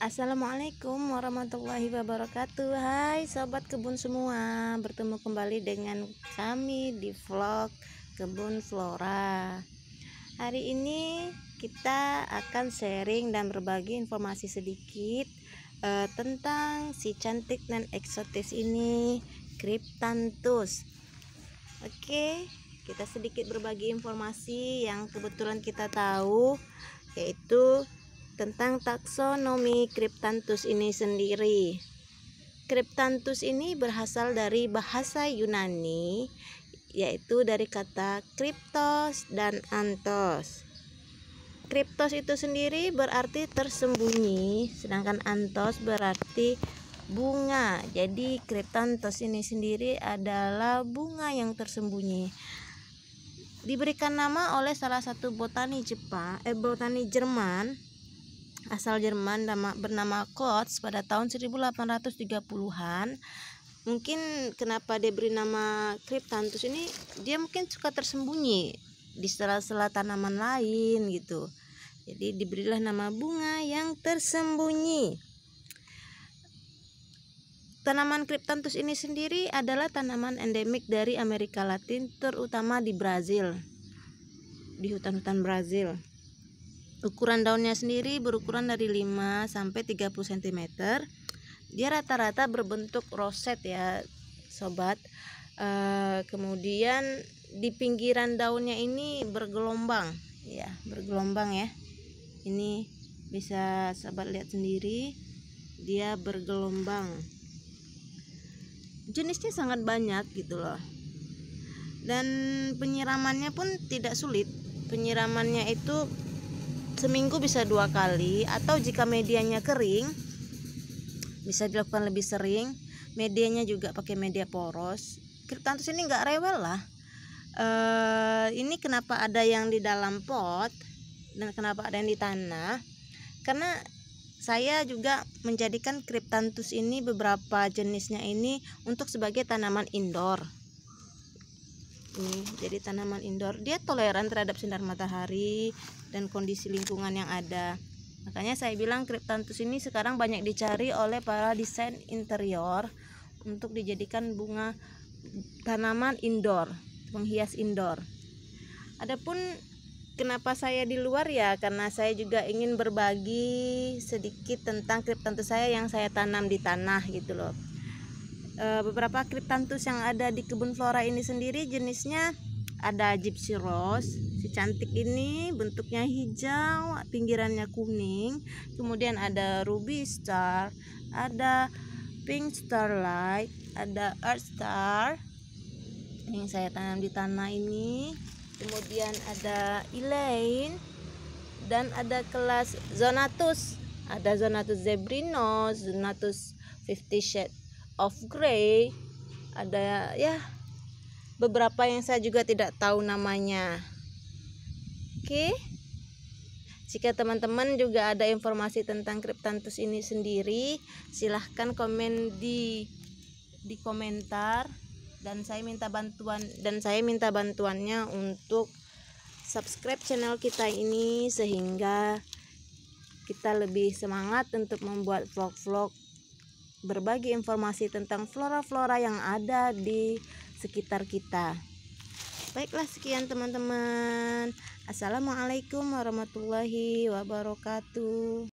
Assalamualaikum warahmatullahi wabarakatuh. Hai sobat kebun semua Bertemu kembali dengan kami di vlog kebun flora. Hari ini kita akan sharing dan berbagi informasi sedikit uh, Tentang si cantik dan eksotis ini Cryptanthus. Oke kita sedikit berbagi informasi yang kebetulan kita tahu Yaitu tentang taksonomi Cryptanthus ini sendiri. Cryptanthus ini berasal dari bahasa Yunani yaitu dari kata cryptos dan antos. Cryptos itu sendiri berarti tersembunyi, sedangkan antos berarti bunga. Jadi Cryptanthus ini sendiri adalah bunga yang tersembunyi. Diberikan nama oleh salah satu botani Jepang, eh botani Jerman asal Jerman nama, bernama Kotz pada tahun 1830-an mungkin kenapa dia beri nama Cryptanthus ini dia mungkin suka tersembunyi di sela-sela tanaman lain gitu. Jadi diberilah nama bunga yang tersembunyi. Tanaman Cryptanthus ini sendiri adalah tanaman endemik dari Amerika Latin terutama di Brazil di hutan-hutan Brazil Ukuran daunnya sendiri berukuran dari 5 sampai 30 cm. Dia rata-rata berbentuk roset ya, sobat. E, kemudian di pinggiran daunnya ini bergelombang, ya, bergelombang ya. Ini bisa sobat lihat sendiri, dia bergelombang. Jenisnya sangat banyak gitu loh. Dan penyiramannya pun tidak sulit. Penyiramannya itu seminggu bisa dua kali atau jika medianya kering bisa dilakukan lebih sering medianya juga pakai media poros. Cryptanthus ini nggak rewel lah. E, ini kenapa ada yang di dalam pot dan kenapa ada yang di tanah? Karena saya juga menjadikan Cryptanthus ini beberapa jenisnya ini untuk sebagai tanaman indoor ini jadi tanaman indoor dia toleran terhadap sinar matahari dan kondisi lingkungan yang ada. Makanya saya bilang Cryptanthus ini sekarang banyak dicari oleh para desain interior untuk dijadikan bunga tanaman indoor penghias indoor. Adapun kenapa saya di luar ya karena saya juga ingin berbagi sedikit tentang Cryptanthus saya yang saya tanam di tanah gitu loh e, beberapa Cryptanthus yang ada di kebun flora ini sendiri jenisnya ada gypsy rose si cantik ini bentuknya hijau pinggirannya kuning kemudian ada ruby star ada pink starlight ada earth star yang saya tanam di tanah ini kemudian ada elaine dan ada kelas zonatus ada zonatus zebrinus zonatus 50 shade of grey ada ya beberapa yang saya juga tidak tahu namanya. Oke. Jika teman-teman juga ada informasi tentang Cryptanthus ini sendiri silahkan komen di di komentar. Dan saya minta bantuan dan saya minta bantuannya untuk subscribe channel kita ini sehingga kita lebih semangat untuk membuat vlog-vlog berbagi informasi tentang flora-flora yang ada di sekitar kita. Baiklah sekian teman-teman. Assalamualaikum warahmatullahi wabarakatuh.